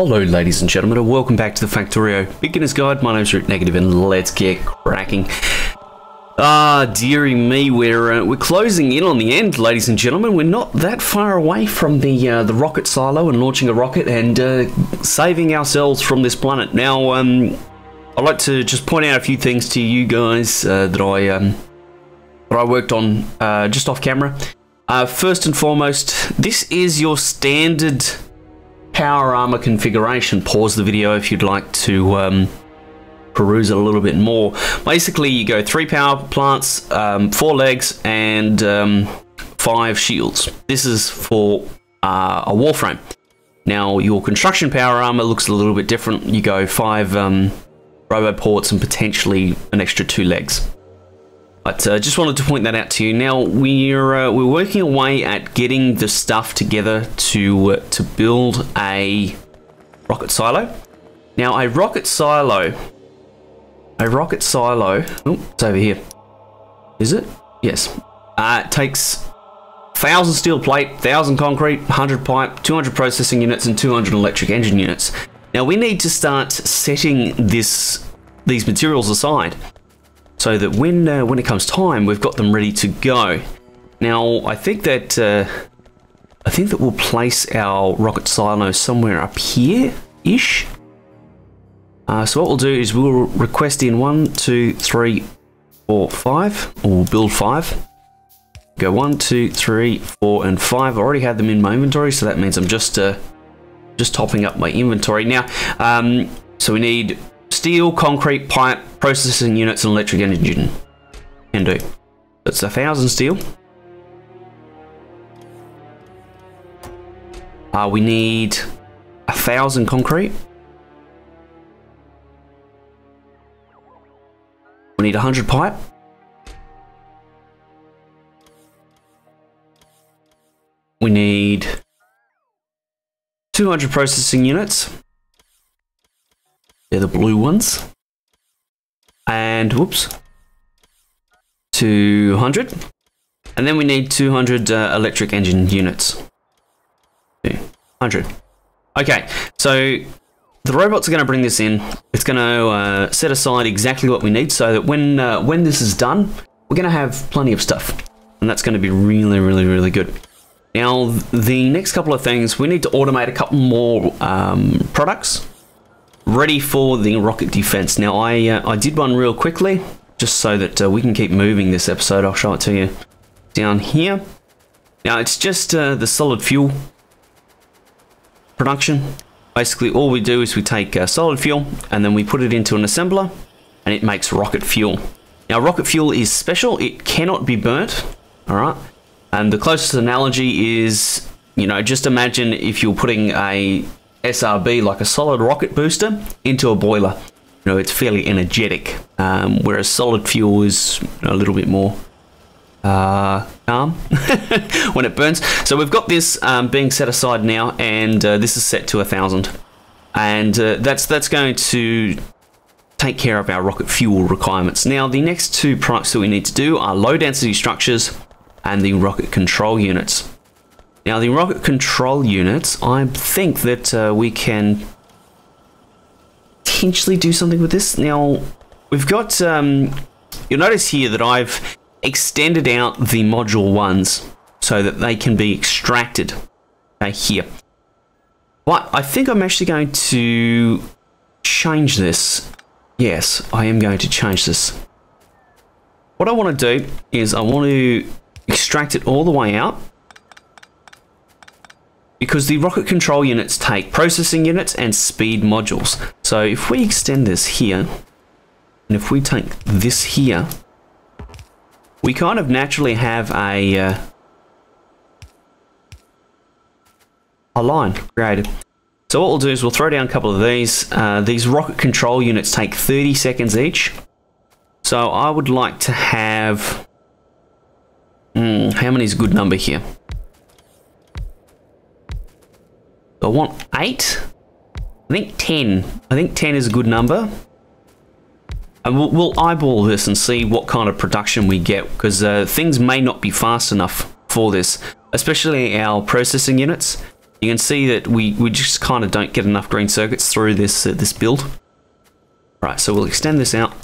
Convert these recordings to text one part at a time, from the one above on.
Hello ladies and gentlemen and welcome back to the Factorio Beginner's Guide. My name's Root Negative and let's get cracking. Ah, dearie me, we're uh, we're closing in on the end, ladies and gentlemen. We're not that far away from the uh, the rocket silo and launching a rocket and uh, saving ourselves from this planet. Now, um, I'd like to just point out a few things to you guys uh, that I um, that I worked on uh, just off camera. Uh, first and foremost, this is your standard power armor configuration. Pause the video if you'd like to um, peruse it a little bit more. Basically, you go three power plants, um, four legs, and um, five shields. This is for uh, a warframe. Now, your construction power armor looks a little bit different. You go five um, robo ports and potentially an extra two legs. But uh, just wanted to point that out to you. Now we're uh, we're working away at getting the stuff together to uh, to build a rocket silo. Now a rocket silo, a rocket silo. Oh, it's over here. Is it? Yes. Uh, it takes thousand steel plate, thousand concrete, hundred pipe, two hundred processing units, and two hundred electric engine units. Now we need to start setting this these materials aside so that when uh, when it comes time, we've got them ready to go. Now, I think that uh, I think that we'll place our rocket silo somewhere up here ish. Uh, so what we'll do is we'll request in one, two, three, four, five, or we'll build five. Go one, two, three, four, and five. I already had them in my inventory, so that means I'm just uh, just topping up my inventory now. Um, so we need steel, concrete, pipe, processing units, and electric engine. Can do. That's a thousand steel. Uh, we need a thousand concrete. We need a hundred pipe. We need 200 processing units. They're the blue ones. And whoops. 200. And then we need 200 uh, electric engine units. 200. Okay, so the robots are going to bring this in. It's going to uh, set aside exactly what we need so that when uh, when this is done, we're going to have plenty of stuff. And that's going to be really, really, really good. Now, the next couple of things, we need to automate a couple more um, products ready for the rocket defense. Now, I, uh, I did one real quickly, just so that uh, we can keep moving this episode. I'll show it to you down here. Now, it's just uh, the solid fuel production. Basically, all we do is we take uh, solid fuel and then we put it into an assembler and it makes rocket fuel. Now, rocket fuel is special. It cannot be burnt, all right? And the closest analogy is, you know, just imagine if you're putting a SRB, like a solid rocket booster, into a boiler. You know, it's fairly energetic, um, whereas solid fuel is a little bit more uh, calm when it burns. So we've got this um, being set aside now, and uh, this is set to a thousand, and uh, that's that's going to take care of our rocket fuel requirements. Now, the next two products that we need to do are low density structures and the rocket control units. Now the rocket control units, I think that uh, we can potentially do something with this. Now we've got, um, you'll notice here that I've extended out the module ones so that they can be extracted here. But I think I'm actually going to change this. Yes, I am going to change this. What I want to do is I want to extract it all the way out because the rocket control units take processing units and speed modules. So if we extend this here, and if we take this here, we kind of naturally have a uh, a line created. So what we'll do is we'll throw down a couple of these. Uh, these rocket control units take 30 seconds each. So I would like to have... Hmm, how many is a good number here? I want eight. I think 10. I think 10 is a good number. And we'll, we'll eyeball this and see what kind of production we get because uh, things may not be fast enough for this, especially our processing units. You can see that we, we just kind of don't get enough green circuits through this uh, this build. Right, so we'll extend this out.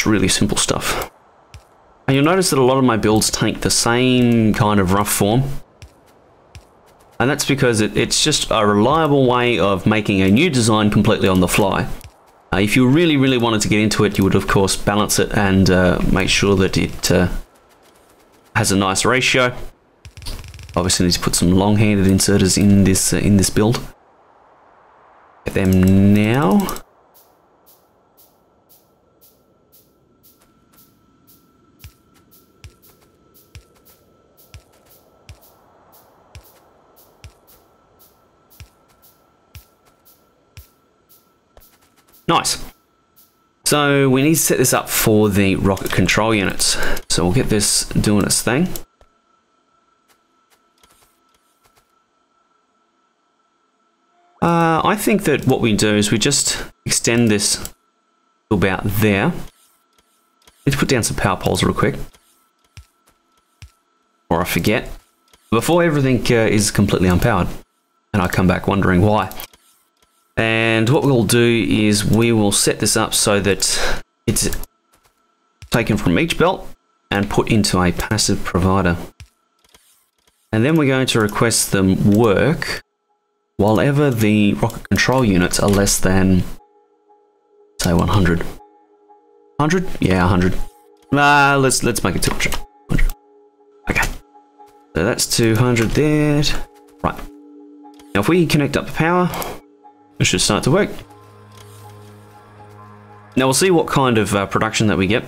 It's really simple stuff. And you'll notice that a lot of my builds take the same kind of rough form. And that's because it, it's just a reliable way of making a new design completely on the fly. Uh, if you really, really wanted to get into it, you would of course balance it and uh, make sure that it uh, has a nice ratio. Obviously need to put some long-handed inserters in this uh, in this build. Get them now. Nice. So we need to set this up for the rocket control units. So we'll get this doing its thing. Uh, I think that what we do is we just extend this about there. Let's put down some power poles real quick. Or I forget. Before everything uh, is completely unpowered. And I come back wondering why. And what we'll do is we will set this up so that it's taken from each belt and put into a passive provider. And then we're going to request them work while ever the rocket control units are less than, say, 100. 100? Yeah, 100. Ah, uh, let's let's make it 200. 100. Okay. So that's 200 there. Right. Now if we connect up the power, it should start to work. Now we'll see what kind of uh, production that we get.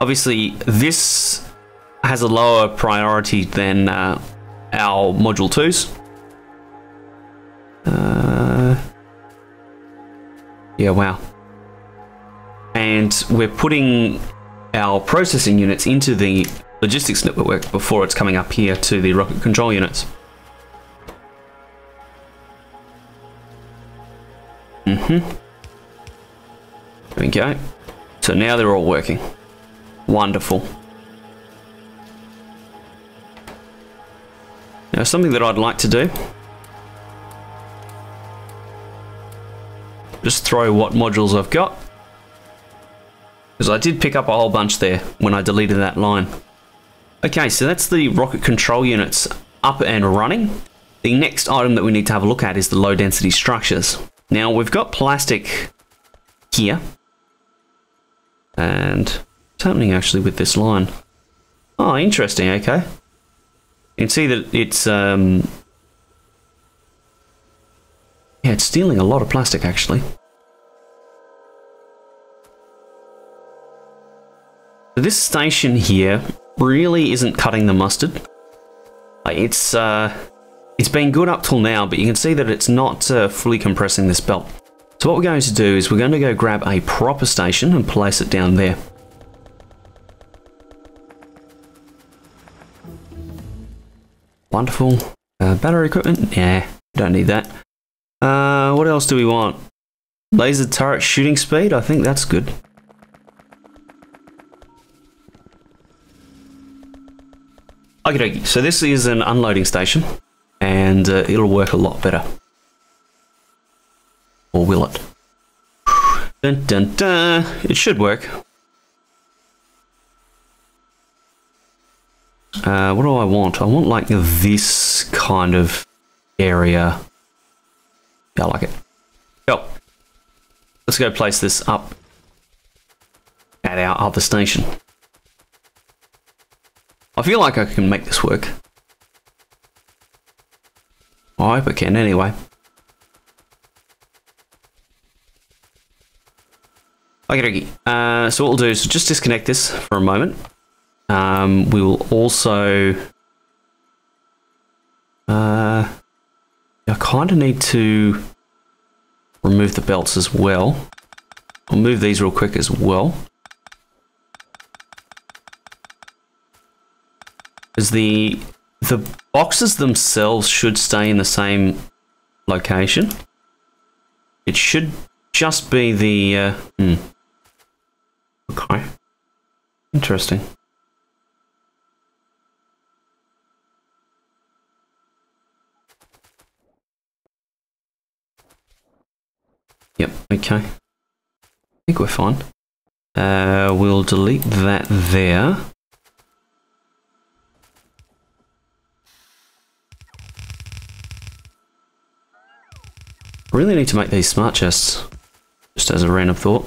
Obviously, this has a lower priority than uh, our Module 2s. Uh, yeah, wow. And we're putting our processing units into the logistics network before it's coming up here to the rocket control units. Mm-hmm. There we go. So now they're all working. Wonderful. Now something that I'd like to do. Just throw what modules I've got. Because I did pick up a whole bunch there when I deleted that line. Okay, so that's the rocket control units up and running. The next item that we need to have a look at is the low density structures. Now we've got plastic here. And what's happening actually with this line? Oh, interesting, okay. You can see that it's, um, yeah, it's stealing a lot of plastic actually. This station here really isn't cutting the mustard. It's, uh, it's been good up till now, but you can see that it's not uh, fully compressing this belt. So what we're going to do is we're going to go grab a proper station and place it down there. Wonderful. Uh, battery equipment? Yeah, don't need that. Uh, what else do we want? Laser turret shooting speed? I think that's good. Okay, so this is an unloading station and uh, it'll work a lot better. Or will it? Dun dun dun! It should work. Uh, what do I want? I want like this kind of area. I like it. Go. Let's go place this up at our other station. I feel like I can make this work. I hope I can anyway. Okay, uh, so what we'll do is just disconnect this for a moment. Um, we will also... Uh, I kind of need to remove the belts as well. I'll move these real quick as well. Is the the boxes themselves should stay in the same location. It should just be the... Uh, hmm. Okay. Interesting. Yep, okay. I think we're fine. Uh, we'll delete that there. Really need to make these smart chests. Just as a random thought.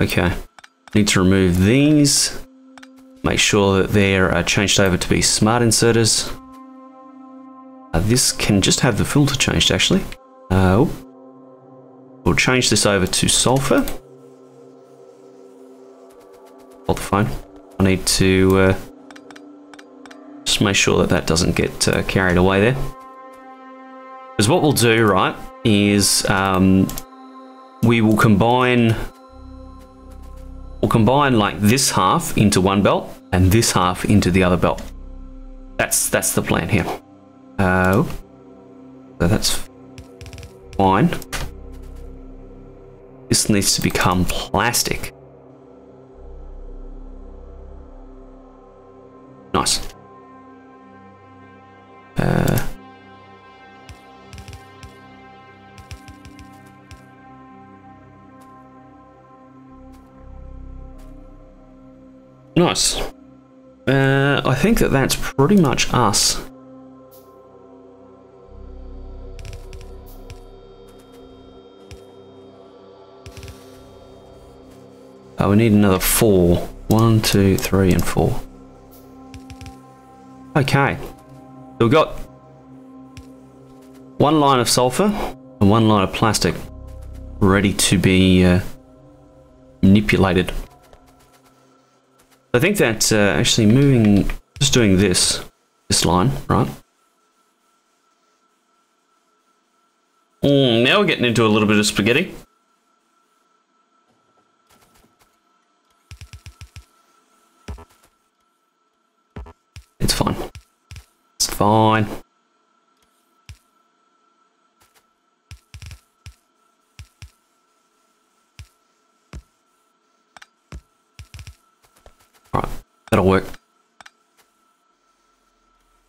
Okay. Need to remove these. Make sure that they're uh, changed over to be smart inserters. Uh, this can just have the filter changed actually. Uh, we'll change this over to sulfur. Hold the phone. I need to uh, make sure that that doesn't get uh, carried away there. Because what we'll do, right, is um, we will combine we'll combine like this half into one belt and this half into the other belt. That's that's the plan here. Uh, so that's fine. This needs to become plastic. Nice. Uh, nice. Uh, I think that that's pretty much us. Oh, we need another four. One, two, three, and four. Okay. So we've got one line of sulfur and one line of plastic ready to be uh, manipulated. I think that uh, actually moving, just doing this, this line, right? Mm, now we're getting into a little bit of spaghetti. Fine. Right, that'll work.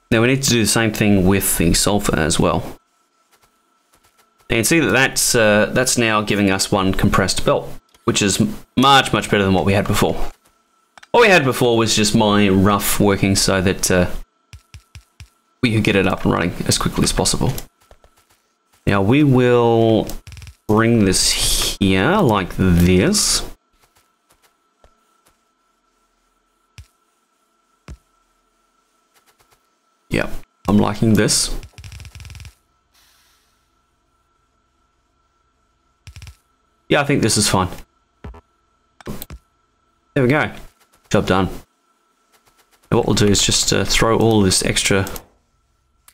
Now we need to do the same thing with the sulfur as well. And see that that's, uh, that's now giving us one compressed belt, which is much, much better than what we had before. What we had before was just my rough working so that uh, we can get it up and running as quickly as possible. Now we will bring this here like this. Yep, I'm liking this. Yeah, I think this is fine. There we go. Job done. What we'll do is just uh, throw all this extra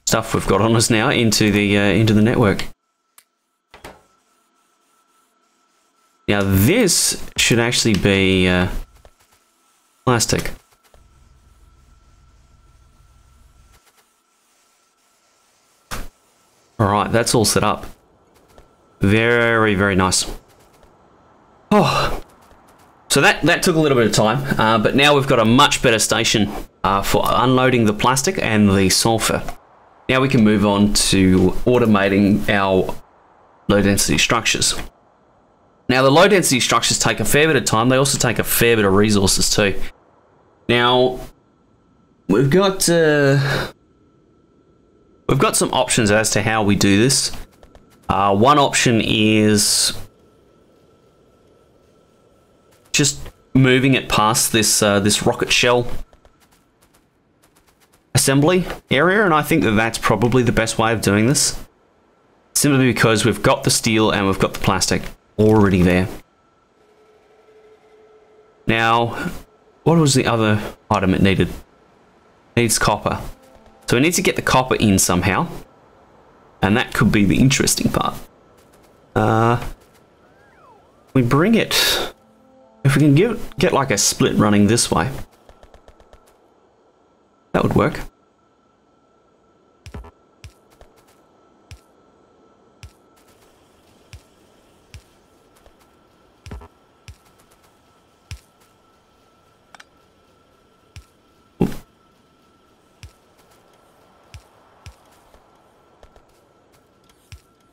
stuff we've got on us now into the uh, into the network. Now this should actually be uh, plastic. All right, that's all set up. Very, very nice. Oh, so that, that took a little bit of time, uh, but now we've got a much better station uh, for unloading the plastic and the sulfur. Now we can move on to automating our low density structures. Now the low density structures take a fair bit of time. They also take a fair bit of resources too. Now we've got uh, we've got some options as to how we do this. Uh, one option is just moving it past this uh, this rocket shell assembly area, and I think that that's probably the best way of doing this. Simply because we've got the steel and we've got the plastic already there. Now, what was the other item it needed? It needs copper. So we need to get the copper in somehow. And that could be the interesting part. Uh, we bring it... If we can get, get like a split running this way. That would work.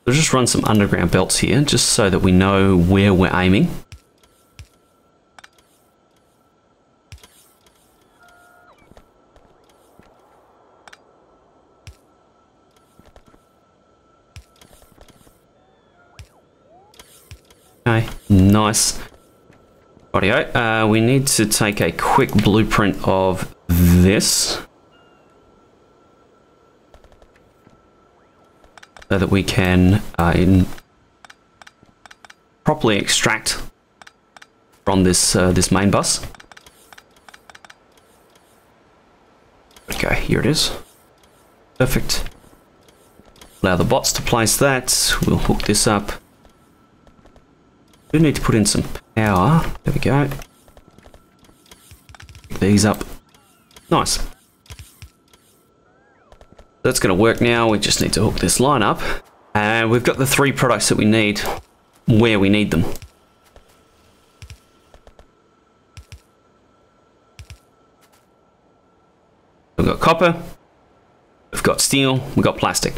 We'll just run some underground belts here just so that we know where we're aiming. Okay, nice. Audio. Uh, we need to take a quick blueprint of this. So that we can uh, properly extract from this uh, this main bus. Okay, here it is. Perfect. Allow the bots to place that. We'll hook this up. Do need to put in some power. There we go. Pick these up. Nice. That's going to work now. We just need to hook this line up. And we've got the three products that we need where we need them. We've got copper, we've got steel, we've got plastic.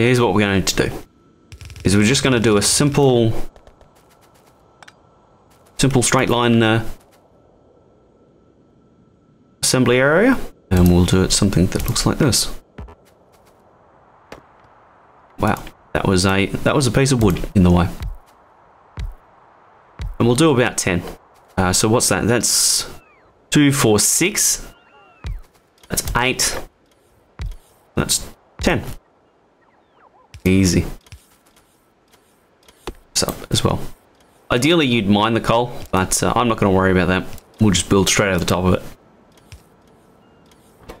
Here's what we're going to do. Is we're just going to do a simple, simple straight line uh, assembly area, and we'll do it something that looks like this. Wow, that was a that was a piece of wood in the way. And we'll do about 10. Uh, so what's that? That's two, four, six. That's eight. That's 10. Easy. Up as well. Ideally, you'd mine the coal, but uh, I'm not going to worry about that. We'll just build straight over the top of it.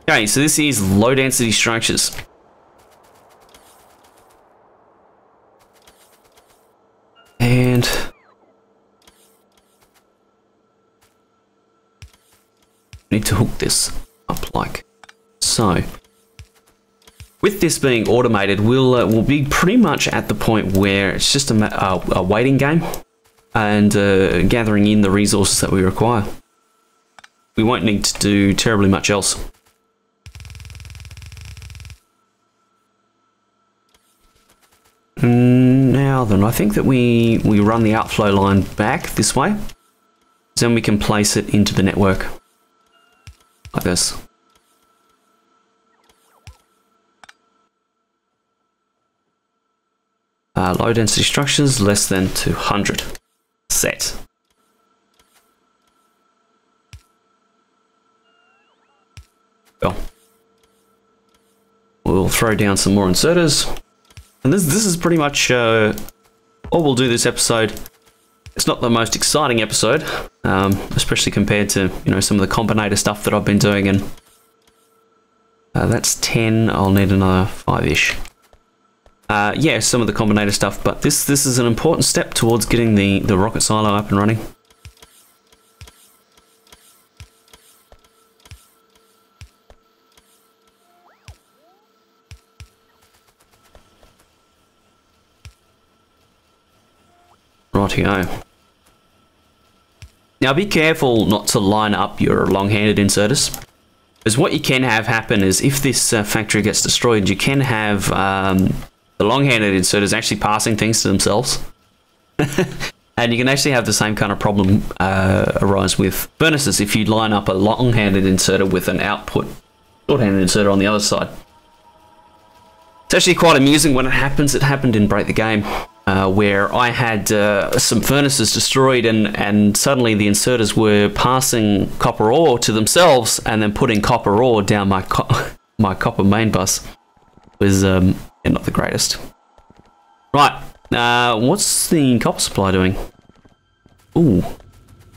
Okay, so this is low density structures. And need to hook this up like so. With this being automated, we'll uh, we'll be pretty much at the point where it's just a, a, a waiting game and uh, gathering in the resources that we require. We won't need to do terribly much else. Now then, I think that we, we run the outflow line back this way. Then we can place it into the network. Like this. Uh, low density structures less than 200. Set. Well, we'll throw down some more inserters. And this this is pretty much uh, all we'll do this episode. It's not the most exciting episode, um, especially compared to you know some of the combinator stuff that I've been doing. And uh, that's ten. I'll need another five-ish. Uh, yeah, some of the combinator stuff, but this this is an important step towards getting the the rocket silo up and running. Rightio. Now be careful not to line up your long-handed inserters. Because what you can have happen is if this uh, factory gets destroyed, you can have um, the long-handed inserters actually passing things to themselves. and you can actually have the same kind of problem uh, arise with furnaces if you line up a long-handed inserter with an output short-handed inserter on the other side. It's actually quite amusing when it happens. It happened in Break the Game uh, where I had uh, some furnaces destroyed and, and suddenly the inserters were passing copper ore to themselves and then putting copper ore down my, co my copper main bus. It was um, yeah, not the greatest. Right, uh, what's the copper supply doing? Ooh.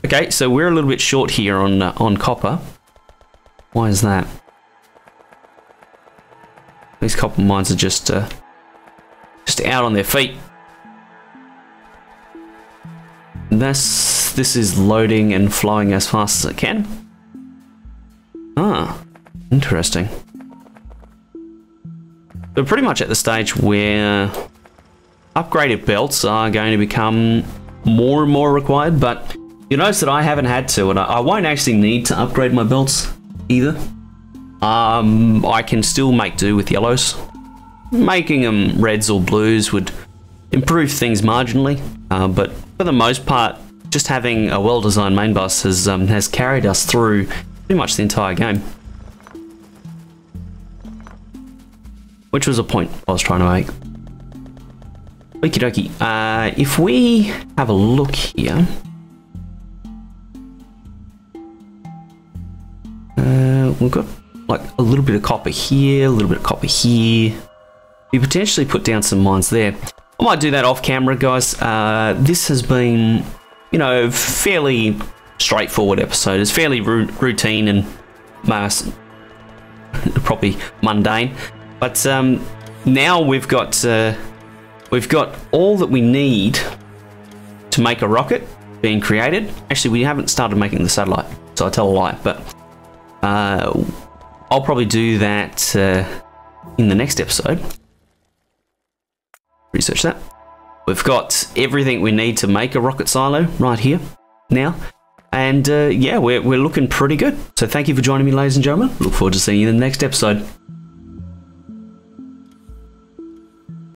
Okay, so we're a little bit short here on, uh, on copper. Why is that? These copper mines are just uh, just out on their feet. This, this is loading and flowing as fast as it can. Ah, interesting. We're pretty much at the stage where upgraded belts are going to become more and more required, but you notice that I haven't had to, and I, won't actually need to upgrade my belts either. um, I can still make do with yellows. Making them reds or blues would improve things marginally, uh, but for the most part, just having a well-designed main bus has um, has carried us through pretty much the entire game. Which was a point I was trying to make. Okie dokie. Uh, if we have a look here. Uh, we've got like a little bit of copper here, a little bit of copper here. We potentially put down some mines there. I might do that off camera, guys. Uh, this has been, you know, fairly straightforward episode. It's fairly routine and mass, probably mundane. But um, now we've got uh, we've got all that we need to make a rocket being created. Actually, we haven't started making the satellite, so I tell a lie. But uh, I'll probably do that uh, in the next episode. Research that. We've got everything we need to make a rocket silo right here now. And uh, yeah, we're, we're looking pretty good. So thank you for joining me, ladies and gentlemen. Look forward to seeing you in the next episode.